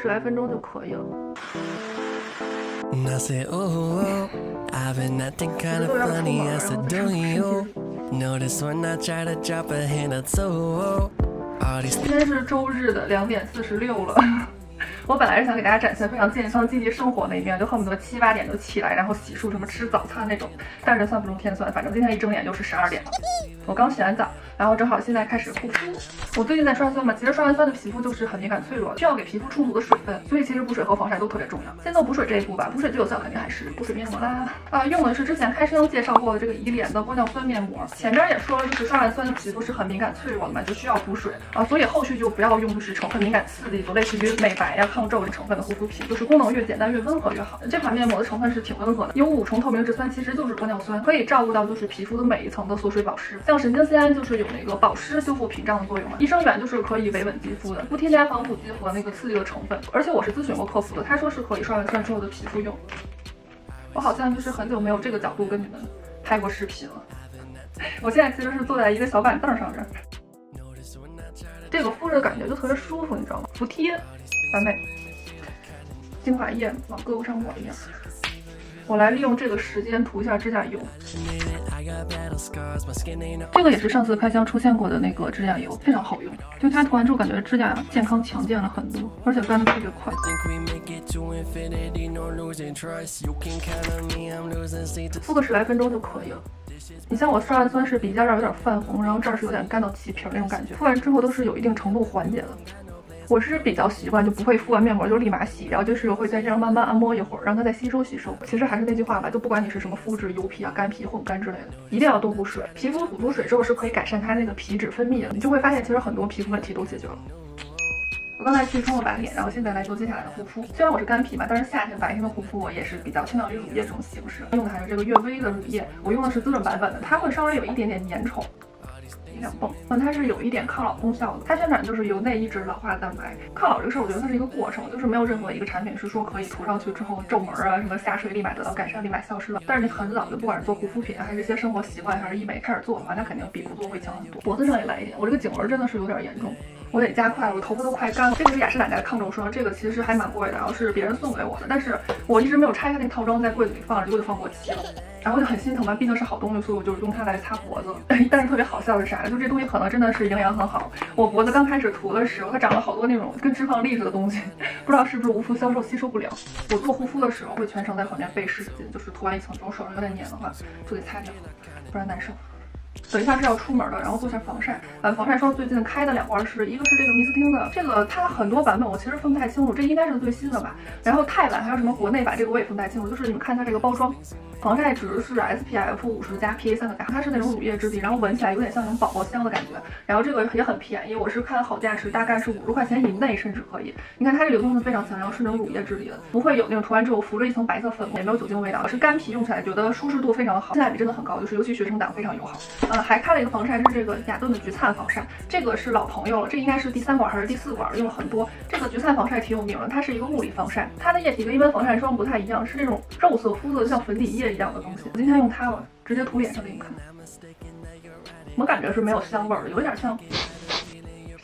十来分钟就可以了。今天 是周日的两点四十六了。我本来是想给大家展现非常健康、积极生活那一面，就恨不得七八点就起来，然后洗漱什么吃早餐那种。但是算不中天算，反正今天一睁眼就是十二点了。我刚洗完澡，然后正好现在开始护肤。我最近在刷酸嘛，其实刷完酸的皮肤就是很敏感脆弱，需要给皮肤充足的水分，所以其实补水和防晒都特别重要。先做补水这一步吧，补水最有效肯定还是补水面膜啦。啊，用的是之前开声介绍过的这个怡莲的玻尿酸面膜。前边也说了，就是刷完酸的皮肤是很敏感脆弱的嘛，就需要补水啊，所以后续就不要用就是成分敏感刺激，就类似于美白呀。抗皱成分的护肤品，就是功能越简单越温和越好。这款面膜的成分是挺温和的，有五重透明质酸，其实就是玻尿酸，可以照顾到就是皮肤的每一层的锁水保湿。像神经酰胺就是有那个保湿、修复屏障的作用嘛。益生元就是可以维稳肌肤的，不添加防腐剂和那个刺激的成分。而且我是咨询过客服的，他说是可以刷完酸之后的皮肤用。我好像就是很久没有这个角度跟你们拍过视频了。我现在其实是坐在一个小板凳上这，这个敷着感觉就特别舒服，你知道吗？服帖。完美，精华液往胳膊上抹一下。我来利用这个时间涂一下指甲油。这个也是上次开箱出现过的那个指甲油，非常好用。就它涂完之后，感觉指甲健康强健了很多，而且干的特别快。敷个十来分钟就可以了。你像我刷完酸是鼻尖这儿有点泛红，然后这儿是有点干到起皮那种感觉，敷完之后都是有一定程度缓解的。我是比较习惯，就不会敷完面膜就立马洗，然后就是会在这样慢慢按摩一会儿，让它再吸收吸收。其实还是那句话吧，就不管你是什么肤质，油皮啊、干皮、混干之类的，一定要多补水。皮肤补足水之后是可以改善它那个皮脂分泌的，你就会发现其实很多皮肤问题都解决了。我刚才去冲了把脸，然后现在来做接下来的护肤。虽然我是干皮嘛，但是夏天白天的护肤我也是比较倾向于乳液这种形式，用的还是这个悦薇的乳液，我用的是滋润版本的，它会稍微有一点点粘稠。两泵，嗯，它是有一点抗老功效的。它宣传就是由内抑制老化蛋白。抗老这个事儿，我觉得它是一个过程，就是没有任何一个产品是说可以涂上去之后皱纹啊什么下垂立马得到改善，立马消失了。但是你很早就不管是做护肤品，还是一些生活习惯，还是医美开始做的话，那肯定比不做会强很多。脖子上也来一点，我这个颈纹真的是有点严重，我得加快，我头发都快干了。这个是雅诗兰黛的抗皱霜，这个其实还蛮贵的，然后是别人送给我的，但是我一直没有拆开那个套装，在柜子里放着，结果就放过期了。然后就很心疼嘛，毕竟是好东西，所以我就用它来擦脖子。但是特别好笑的是啥？就这东西可能真的是营养很好。我脖子刚开始涂的时候，它长了好多那种跟脂肪粒似的东西，不知道是不是无福消受吸收不了。我做护肤的时候会全程在旁边备湿纸巾，就是涂完一层之后手上有点黏的话，就得擦掉，不然难受。等一下是要出门的，然后做下防晒。呃，防晒霜最近开的两罐是一个是这个蜜斯汀的，这个它很多版本我其实分不太清楚，这应该是最新的吧。然后泰版还有什么国内版，这个我也分不太清楚。就是你们看一下这个包装，防晒值是 SPF 五十加 PA 三的加，它是那种乳液质地，然后闻起来有点像那种宝宝香的感觉。然后这个也很便宜，我是看好价是大概是五十块钱以内，甚至可以。你看它这流动性非常强，然后是那种乳液质地的，不会有那种涂完之后浮着一层白色粉末，也没有酒精味道，是干皮用起来觉得舒适度非常好，性价比真的很高，就是尤其学生党非常友好。呃，还开了一个防晒。是这个雅顿的橘灿防晒，这个是老朋友了，这应该是第三管还是第四管，用了很多。这个橘灿防晒挺有名的，它是一个物理防晒，它的液体跟一般防晒霜不太一样，是这种肉色肤色，像粉底液一样的东西。我今天用它了，直接涂脸上给你们看。我感觉是没有香味儿的，有点像。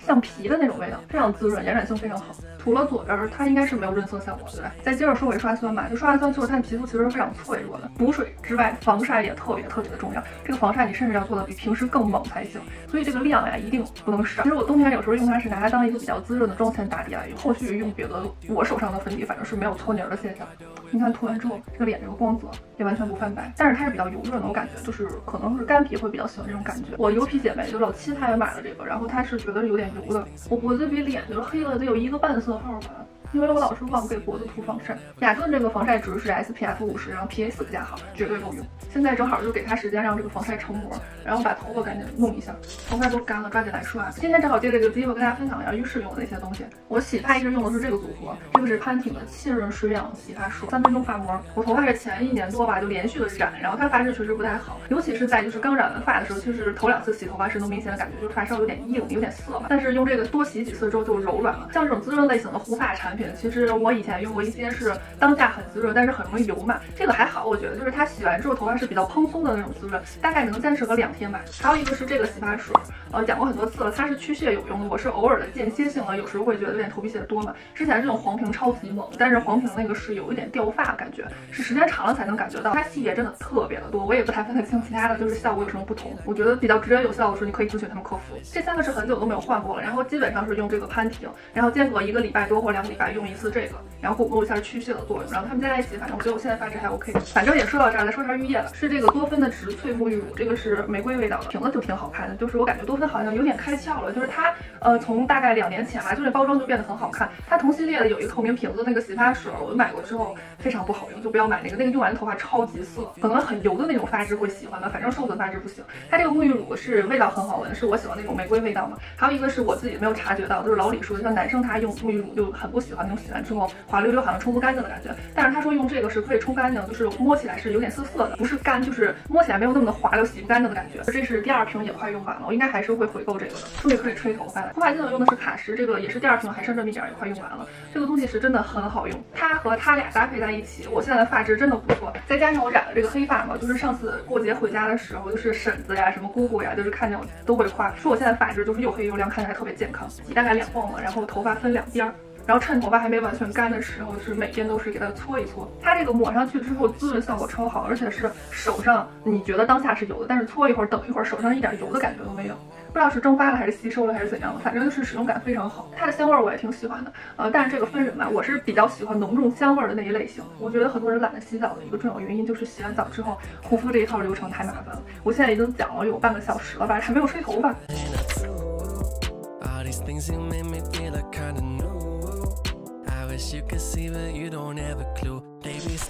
橡皮的那种味道，非常滋润，延展性非常好。涂了左边，它应该是没有润色效果，对吧？再接着说回刷酸吧，就刷完酸之后，它的皮肤其实是非常脆弱的。补水之外，防晒也特别特别的重要。这个防晒你甚至要做的比平时更猛才行。所以这个量呀，一定不能少。其实我冬天有时候用它是拿它当一个比较滋润的妆前打底来用，后续用别的我手上的粉底，反正是没有搓泥的现象。你看涂完之后，这个脸这个光泽也完全不泛白，但是它是比较油润的，我感觉就是可能是干皮会比较喜欢这种感觉。我油皮姐妹就老七，她也买了这个，然后她是觉得有点油的，我脖子比脸都黑了得有一个半色号吧。因为我老是忘给脖子涂防晒，雅顿这个防晒值是 SPF 五十，然后 PA 四加号，绝对够用。现在正好就给它时间让这个防晒成膜，然后把头发赶紧弄一下，头发都干了，抓紧来刷。今天正好借这个机会跟大家分享一下浴室用的那些东西。我洗发一直用的是这个组合，这个是潘婷的沁润水养洗发水，三分钟发膜。我头发是前一年多吧就连续的染，然后它发质确实不太好，尤其是在就是刚染完发的时候，就是头两次洗头发时能明显的感觉就是发梢有点硬，有点涩嘛。但是用这个多洗几次之后就柔软了。像这种滋润类型的护发产品。其实我以前用过一些是当下很滋润，但是很容易油嘛。这个还好，我觉得就是它洗完之后头发是比较蓬松的那种滋润，大概能坚持个两天吧。还有一个是这个洗发水，呃，讲过很多次了，它是去屑有用的。我是偶尔的间歇性的，有时候会觉得有点头皮屑多嘛。之前这种黄瓶超级猛，但是黄瓶那个是有一点掉发感觉，是时间长了才能感觉到。它细节真的特别的多，我也不太分得清其他的就是效果有什么不同。我觉得比较直接有效的时候，你可以咨询他们客服。这三个是很久都没有换过了，然后基本上是用这个潘婷，然后间隔一个礼拜多或两个礼拜用一次这个，然后巩固一下去屑的作用。然后他们加在一起，反正我觉得我现在发质还 OK。反正也说到这儿，再说一下浴液了，是这个多芬的植萃沐浴乳，这个是玫瑰味道的，瓶子就挺好看的，就是我感觉多芬好像有点开窍了，就是它呃从大概两年前吧，就这包装就变得很好看。它同系列的有一个透明瓶子那个洗发水，我买过之后非常不好用，就不要买那个，那个用完的头发超级涩，可能很油的那种发质会喜欢吧，反正受损发质不行。它这个沐浴乳是味道很好闻，是我喜欢那种玫瑰味道嘛。还有一个是我自己没有察觉到，就是老李说，像男生他用沐浴乳就很不喜那种洗完之后滑溜溜，好像冲不干净的感觉。但是他说用这个是可以冲干净，就是摸起来是有点涩涩的，不是干，就是摸起来没有那么的滑溜，洗不干净的感觉。这是第二瓶也快用完了，我应该还是会回购这个的，终于可以吹头发了。护发精用的是卡诗，这个也是第二瓶，还剩这么一点，也快用完了。这个东西是真的很好用，它和它俩搭配在一起，我现在的发质真的不错。再加上我染了这个黑发嘛，就是上次过节回家的时候，就是婶子呀、什么姑姑呀，就是看见我都会夸，说我现在发质就是又黑又亮，看起来特别健康。挤大概两泵嘛，然后头发分两边儿。然后趁头发还没完全干的时候，就是每天都是给它搓一搓。它这个抹上去之后滋润效果超好，而且是手上你觉得当下是油的，但是搓一会儿等一会儿手上一点油的感觉都没有。不知道是蒸发了还是吸收了还是怎样的，反正就是使用感非常好。它的香味我也挺喜欢的，呃，但是这个分人吧，我是比较喜欢浓重香味的那一类型。我觉得很多人懒得洗澡的一个重要原因就是洗完澡之后护肤这一套流程太麻烦了。我现在已经讲了有半个小时了吧，还没有吹头发。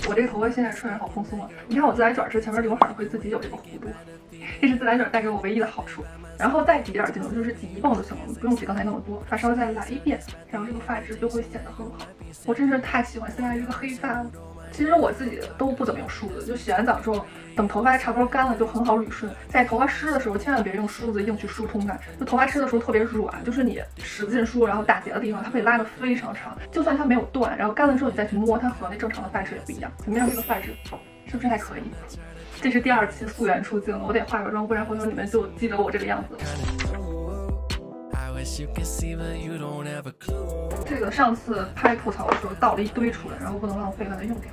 我这个头发现在吹着好蓬松啊！你看我自来卷是前面刘海会自己有这个弧度，这是自来卷带给我唯一的好处。然后再挤点精油，就是挤一泵就行了，不用挤刚才那么多。发稍微再来一遍，然后这个发质就会显得很好。我真是太喜欢现在这个黑发了。其实我自己都不怎么用梳子，就洗完澡之后，等头发差不多干了就很好捋顺。在头发湿的时候，千万别用梳子硬去梳冲它。就头发湿的时候特别软，就是你使劲梳，然后打结的地方，它可以拉得非常长。就算它没有断，然后干了之后你再去摸，它和那正常的发质也不一样。怎么样？这个发质是不是还可以？这是第二期素颜出镜了，我得化个妆，不然回头你们就记得我这个样子。这个上次拍吐槽的时候倒了一堆出来，然后不能浪费，把它用掉。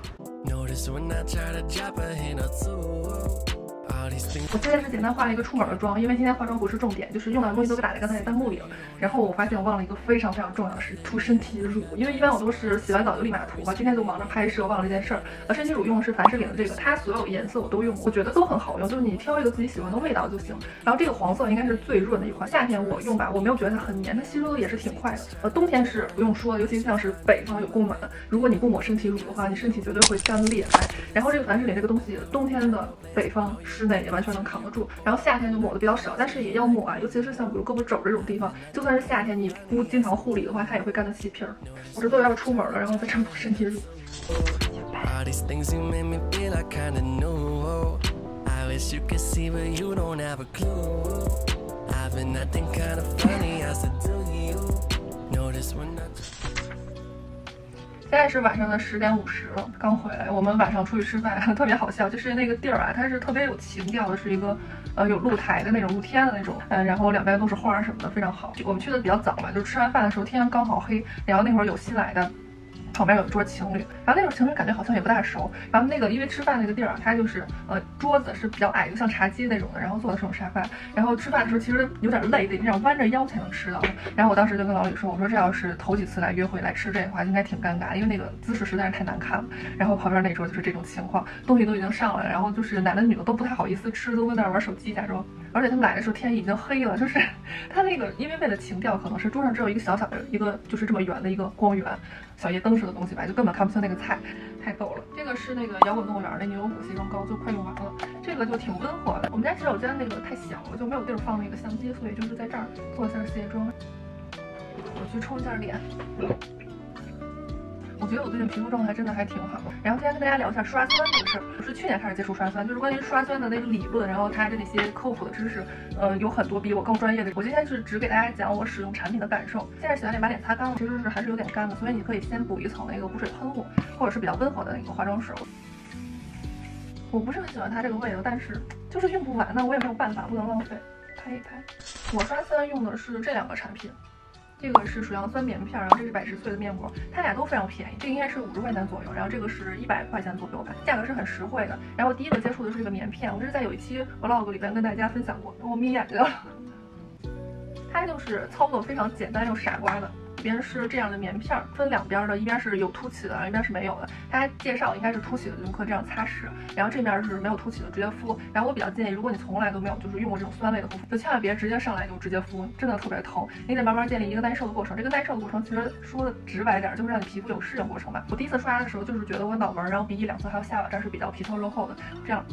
我今天是简单化了一个出门的妆，因为今天化妆不是重点，就是用的东西都给打在刚才的弹幕里了。然后我发现我忘了一个非常非常重要的事涂身体乳，因为一般我都是洗完澡就立马涂嘛。今天就忙着拍摄，忘了这件事儿。呃，身体乳用的是凡士林的这个，它所有颜色我都用过，我觉得都很好用，就是你挑一个自己喜欢的味道就行。然后这个黄色应该是最润的一款，夏天我用吧，我没有觉得它很黏，它吸收的也是挺快的。呃，冬天是不用说，尤其像是北方有供暖，如果你不抹身体乳的话，你身体绝对会干裂开。然后这个凡士林这个东西，冬天的北方室内也完全能扛得住。然后夏天就抹的比较少，但是也要抹啊，尤其是像比如胳膊肘这种地方，就算是夏天你不经常护理的话，它也会干得起皮儿。我这都要出门了，然后再这么身体乳。现在是晚上的十点五十了，刚回来。我们晚上出去吃饭，特别好笑，就是那个地儿啊，它是特别有情调的，是一个呃有露台的那种露天的那种，嗯，然后两边都是花什么的，非常好。我们去的比较早嘛，就吃完饭的时候天刚好黑，然后那会儿有新来的。旁边有一桌情侣，然后那种情侣感觉好像也不大熟。然后那个因为吃饭那个地儿啊，它就是呃桌子是比较矮，就像茶几那种的，然后坐的是种沙发。然后吃饭的时候其实有点累，得这样弯着腰才能吃到。然后我当时就跟老李说，我说这要是头几次来约会来吃这个话，应该挺尴尬，因为那个姿势实在是太难看了。然后旁边那桌就是这种情况，东西都已经上来了，然后就是男的女的都不太好意思吃，都在那玩手机假装。而且他们来的时候天已经黑了，就是他那个因为为了情调，可能是桌上只有一个小小的一个就是这么圆的一个光源。小夜灯似的东西吧，就根本看不清那个菜，太逗了。这个是那个摇滚动物园那牛油果卸妆膏，就快用完了。这个就挺温和的。我们家洗手间那个太小了，就没有地儿放那个相机，所以就是在这儿做一下卸妆。我去冲一下脸。我觉得我最近皮肤状态真的还挺好。然后今天跟大家聊一下刷酸这个事儿。我是去年开始接触刷酸，就是关于刷酸的那个理论，然后它的那些科普的知识，呃，有很多比我更专业的。我今天是只给大家讲我使用产品的感受。现在洗完脸把脸擦干了，其实是还是有点干的，所以你可以先补一层那个补水喷雾，或者是比较温和的那个化妆水。我不是很喜欢它这个味道，但是就是用不完呢，我也没有办法，不能浪费。拍一拍。我刷酸用的是这两个产品。这个是水杨酸棉片，然后这是百植萃的面膜，它俩都非常便宜，这个应该是五十块钱左右，然后这个是一百块钱左右吧，价格是很实惠的。然后第一个接触的是这个棉片，我这是在有一期 vlog 里边跟大家分享过，我眯眼睛了。它就是操作非常简单又傻瓜的。里边是这样的棉片，分两边的，一边是有凸起的，一边是没有的。它介绍应该是凸起的就可以这样擦拭，然后这面是没有凸起的直接敷。然后我比较建议，如果你从来都没有就是用过这种酸味的护肤，就千万别直接上来就直接敷，真的特别疼。你得慢慢建立一个耐受的过程。这个耐受的过程其实说的直白点，就是让你皮肤有适应过程吧。我第一次刷牙的时候就是觉得我脑门，然后鼻翼两侧还有下巴这儿是比较皮糙肉厚的，这样。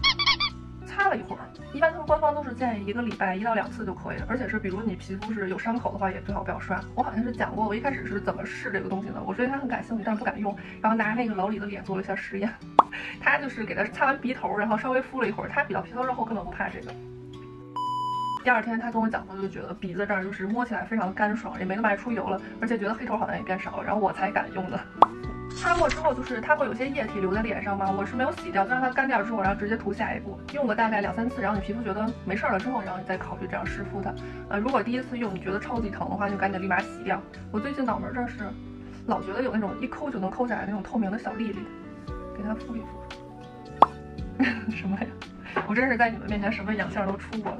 擦了一会儿，一般他们官方都是建议一个礼拜一到两次就可以了，而且是比如你皮肤是有伤口的话，也最好不要刷。我好像是讲过，我一开始是怎么试这个东西的，我对它很感兴趣，但是不敢用，然后拿那个老李的脸做了一下实验，他就是给他擦完鼻头，然后稍微敷了一会儿，他比较皮糙肉厚，根本不怕这个。第二天他跟我讲，他就觉得鼻子这儿就是摸起来非常干爽，也没那么爱出油了，而且觉得黑头好像也变少了，然后我才敢用的。擦过之后，就是它会有些液体留在脸上嘛，我是没有洗掉，就让它干掉之后，然后直接涂下一步，用个大概两三次，然后你皮肤觉得没事了之后，然后你再考虑这样湿敷它。呃，如果第一次用你觉得超级疼的话，就赶紧立马洗掉。我最近脑门这是老觉得有那种一抠就能抠下来那种透明的小粒粒，给它敷一敷。什么呀？我真是在你们面前什么洋相都出过了。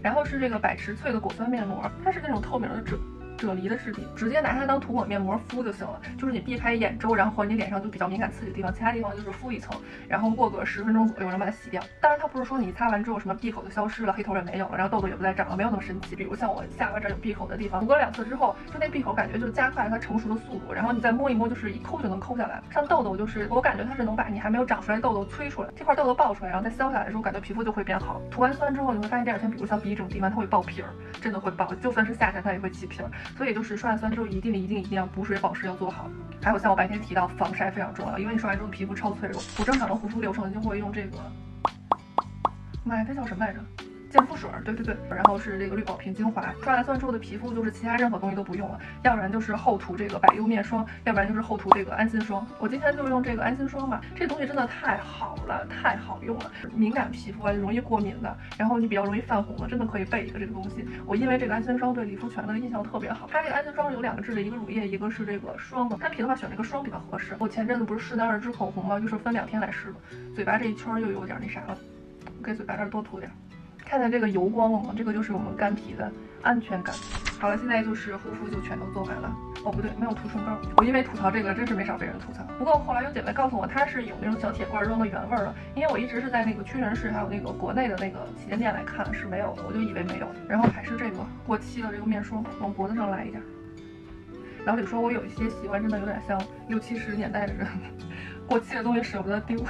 然后是这个百池萃的果酸面膜，它是那种透明的纸。啫喱的质地，直接拿它当涂抹面膜敷就行了。就是你避开眼周，然后和你脸上就比较敏感刺激的地方，其他地方就是敷一层，然后过个十分钟左右，然后把它洗掉。当然，它不是说你擦完之后什么闭口就消失了，黑头也没有了，然后痘痘也不再长了，没有那么神奇。比如像我下巴这有闭口的地方，涂了两次之后，就那闭口感觉就加快它成熟的速度，然后你再摸一摸，就是一抠就能抠下来。像痘痘，就是我感觉它是能把你还没有长出来痘痘催出来，这块痘痘爆出来，然后再消下来的时候，感觉皮肤就会变好。涂完酸之后，你会发现第二天，比如像鼻翼这种地方，它会爆皮儿，真的会爆，就算是夏天它也会起皮儿。所以就是刷完酸。之后一定一定一定要补水保湿要做好，还有像我白天提到防晒非常重要，因为你刷完之后皮肤超脆弱。不正常的护肤流程就会用这个，妈呀，这叫什么来着？健肤水，对对对，然后是这个绿宝瓶精华。刷完酸之后的皮肤就是其他任何东西都不用了，要不然就是厚涂这个百优面霜，要不然就是厚涂这个安心霜。我今天就用这个安心霜吧，这东西真的太好了，太好用了。敏感皮肤啊，容易过敏的，然后你比较容易泛红的，真的可以备一个这个东西。我因为这个安心霜对理肤泉的印象特别好，它这个安心霜有两个质地，一个乳液，一个是这个霜的。干皮的话选这个霜比较合适。我前阵子不是试那二支口红吗？就是分两天来试的，嘴巴这一圈又有点那啥了，给嘴巴这儿多涂点。看见这个油光了吗？这个就是我们干皮的安全感。好了，现在就是护肤就全都做完了。哦，不对，没有涂唇膏。我因为吐槽这个，真是没少被人吐槽。不过后来有姐妹告诉我，它是有那种小铁罐装的原味的。因为我一直是在那个屈臣氏还有那个国内的那个旗舰店来看是没有的，我就以为没有。然后还是这个过期的这个面霜，往脖子上来一点。老李说我有一些习惯真的有点像六七十年代的人，过期的东西舍不得丢。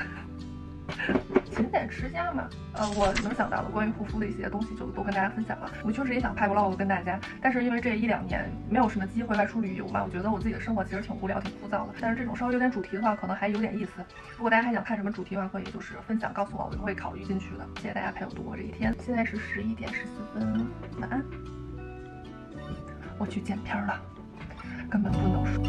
勤俭持家嘛，呃，我能想到的关于护肤的一些东西就都跟大家分享了。我确实也想拍 vlog 跟大家，但是因为这一两年没有什么机会外出旅游嘛，我觉得我自己的生活其实挺无聊、挺枯燥的。但是这种稍微有点主题的话，可能还有点意思。如果大家还想看什么主题的话，可以就是分享告诉我，我就会考虑进去的。谢谢大家陪我度过这一天。现在是十一点十四分，晚安。我去剪片了，根本不能说。